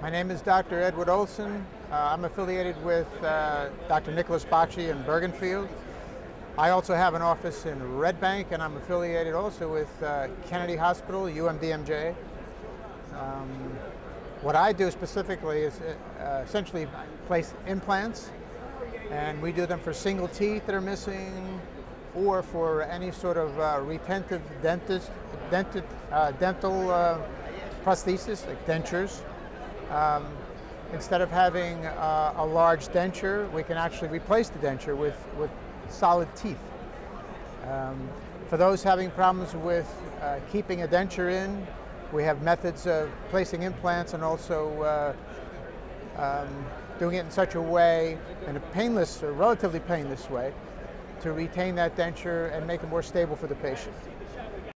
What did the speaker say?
My name is Dr. Edward Olsen. Uh, I'm affiliated with uh, Dr. Nicholas Bacci in Bergenfield. I also have an office in Red Bank and I'm affiliated also with uh, Kennedy Hospital, UMDNJ. Um, what I do specifically is uh, essentially place implants and we do them for single teeth that are missing or for any sort of uh, retentive dentist, dented, uh, dental prosthesis like dentures. Um, instead of having uh, a large denture, we can actually replace the denture with, with solid teeth. Um, for those having problems with uh, keeping a denture in, we have methods of placing implants and also uh, um, doing it in such a way, in a painless or relatively painless way, to retain that denture and make it more stable for the patient.